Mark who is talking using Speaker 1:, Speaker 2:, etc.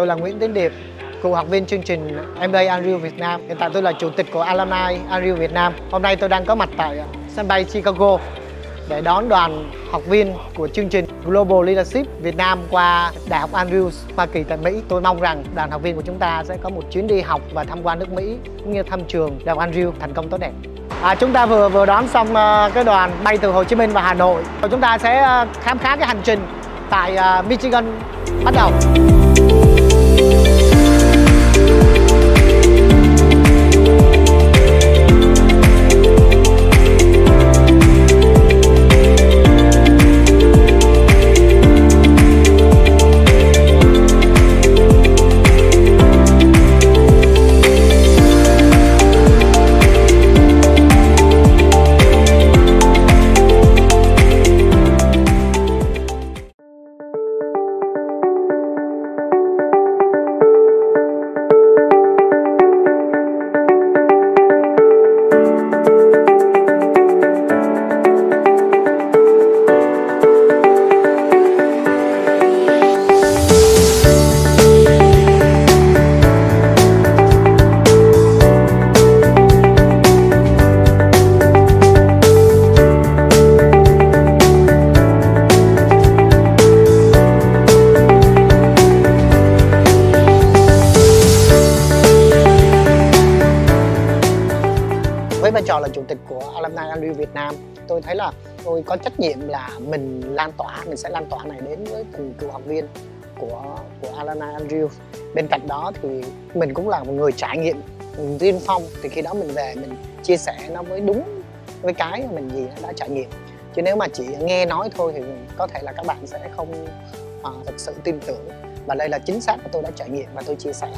Speaker 1: tôi là Nguyễn Tiến Điệp, cựu học viên chương trình MBA Unreal Việt Nam. Hiện tại tôi là chủ tịch của Alumni Unreal Việt Nam. Hôm nay tôi đang có mặt tại sân bay Chicago để đón đoàn học viên của chương trình Global Leadership Việt Nam qua Đại học Andrews Hoa Kỳ tại Mỹ. Tôi mong rằng đoàn học viên của chúng ta sẽ có một chuyến đi học và tham quan nước Mỹ cũng như thăm trường Đại học Andrews thành công tốt đẹp. À, chúng ta vừa vừa đón xong ờ, cái đoàn bay từ Hồ Chí Minh và Hà Nội. Chúng ta sẽ ờ, khám phá cái hành trình tại ờ, Michigan bắt đầu. Với vai trò là chủ tịch của Alumni Andrew Việt Nam tôi thấy là tôi có trách nhiệm là mình lan tỏa mình sẽ lan tỏa này đến với từng cựu học viên của của Alumni Andrew. bên cạnh đó thì mình cũng là một người trải nghiệm tiên phong thì khi đó mình về mình chia sẻ nó với đúng với cái mình gì đã trải nghiệm. Chứ nếu mà chỉ nghe nói thôi thì có thể là các bạn sẽ không uh, thực sự tin tưởng. Và đây là chính xác mà tôi đã trải nghiệm và tôi chia sẻ.